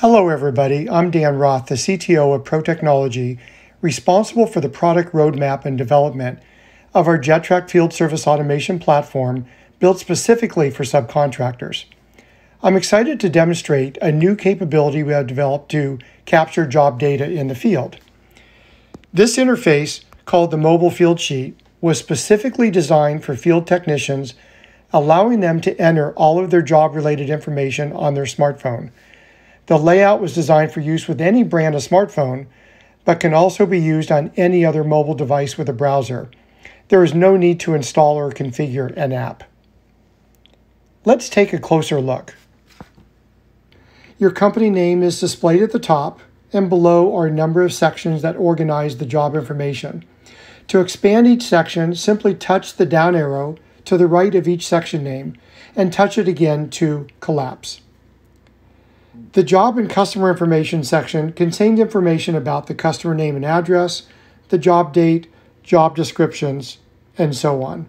Hello, everybody. I'm Dan Roth, the CTO of Pro Technology, responsible for the product roadmap and development of our JetTrac field service automation platform built specifically for subcontractors. I'm excited to demonstrate a new capability we have developed to capture job data in the field. This interface, called the Mobile Field Sheet, was specifically designed for field technicians, allowing them to enter all of their job related information on their smartphone. The layout was designed for use with any brand of smartphone, but can also be used on any other mobile device with a browser. There is no need to install or configure an app. Let's take a closer look. Your company name is displayed at the top, and below are a number of sections that organize the job information. To expand each section, simply touch the down arrow to the right of each section name and touch it again to collapse. The job and customer information section contained information about the customer name and address, the job date, job descriptions, and so on.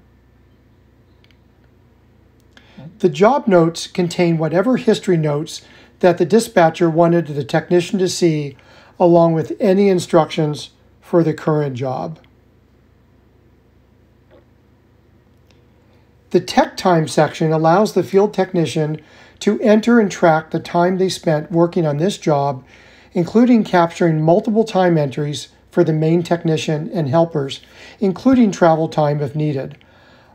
The job notes contain whatever history notes that the dispatcher wanted the technician to see, along with any instructions for the current job. The tech time section allows the field technician to enter and track the time they spent working on this job, including capturing multiple time entries for the main technician and helpers, including travel time if needed.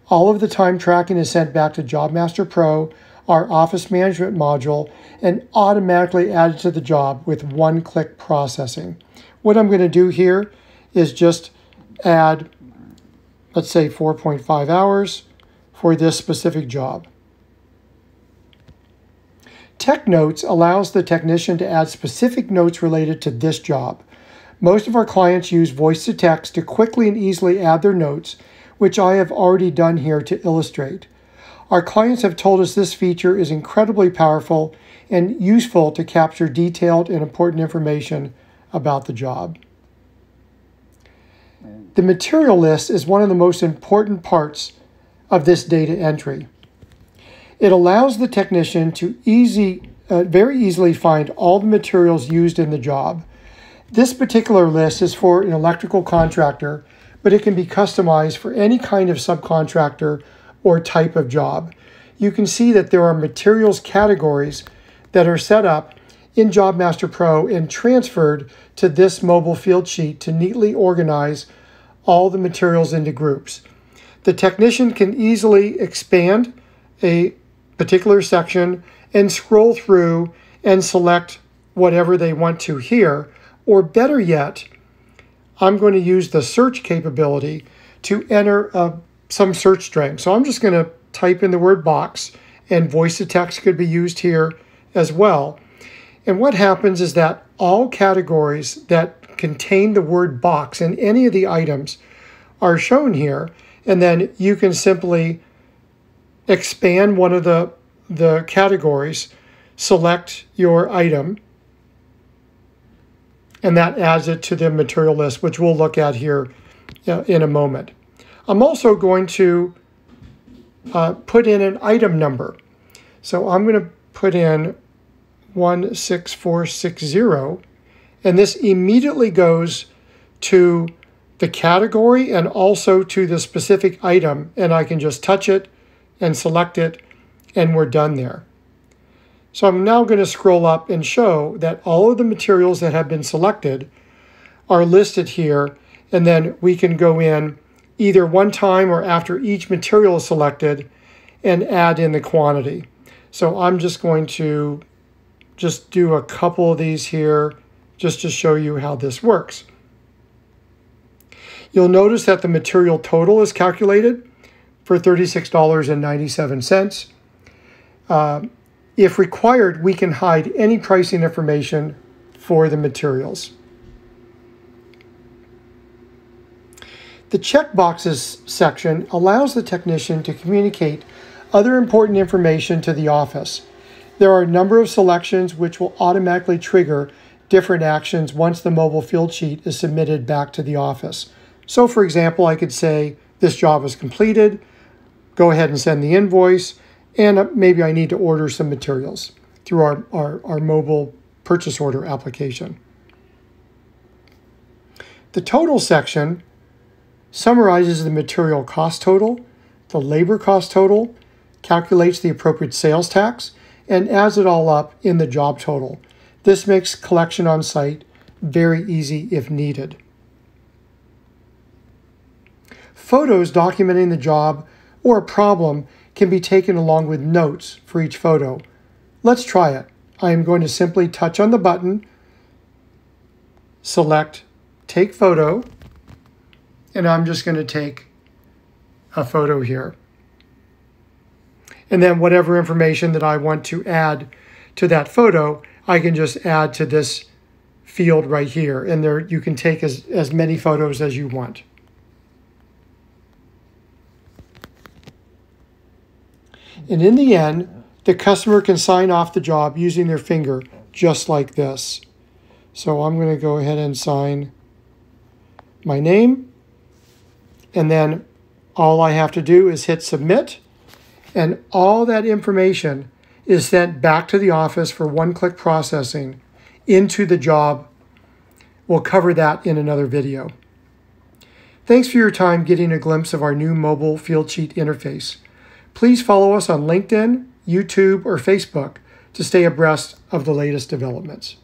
All of the time tracking is sent back to JobMaster Pro, our office management module, and automatically added to the job with one click processing. What I'm going to do here is just add, let's say 4.5 hours for this specific job. Tech Notes allows the technician to add specific notes related to this job. Most of our clients use voice to text to quickly and easily add their notes, which I have already done here to illustrate. Our clients have told us this feature is incredibly powerful and useful to capture detailed and important information about the job. The material list is one of the most important parts of this data entry. It allows the technician to easy, uh, very easily find all the materials used in the job. This particular list is for an electrical contractor, but it can be customized for any kind of subcontractor or type of job. You can see that there are materials categories that are set up in JobMaster Pro and transferred to this mobile field sheet to neatly organize all the materials into groups. The technician can easily expand a particular section and scroll through and select whatever they want to here. Or better yet, I'm going to use the search capability to enter uh, some search string. So I'm just going to type in the word box and voice to text could be used here as well. And what happens is that all categories that contain the word box in any of the items are shown here. And then you can simply expand one of the, the categories, select your item, and that adds it to the material list, which we'll look at here uh, in a moment. I'm also going to uh, put in an item number. So I'm going to put in 16460, and this immediately goes to the category and also to the specific item, and I can just touch it and select it, and we're done there. So I'm now going to scroll up and show that all of the materials that have been selected are listed here, and then we can go in either one time or after each material is selected and add in the quantity. So I'm just going to just do a couple of these here just to show you how this works. You'll notice that the material total is calculated for $36.97. Uh, if required, we can hide any pricing information for the materials. The checkboxes section allows the technician to communicate other important information to the office. There are a number of selections which will automatically trigger different actions once the mobile field sheet is submitted back to the office. So for example, I could say this job is completed, go ahead and send the invoice, and uh, maybe I need to order some materials through our, our, our mobile purchase order application. The total section summarizes the material cost total, the labor cost total, calculates the appropriate sales tax, and adds it all up in the job total. This makes collection on site very easy if needed. Photos documenting the job or a problem can be taken along with notes for each photo. Let's try it. I am going to simply touch on the button, select Take Photo, and I'm just going to take a photo here. And then whatever information that I want to add to that photo, I can just add to this field right here. And there you can take as, as many photos as you want. And in the end, the customer can sign off the job using their finger just like this. So I'm going to go ahead and sign my name. And then all I have to do is hit submit. And all that information is sent back to the office for one-click processing into the job. We'll cover that in another video. Thanks for your time getting a glimpse of our new mobile field sheet interface. Please follow us on LinkedIn, YouTube, or Facebook to stay abreast of the latest developments.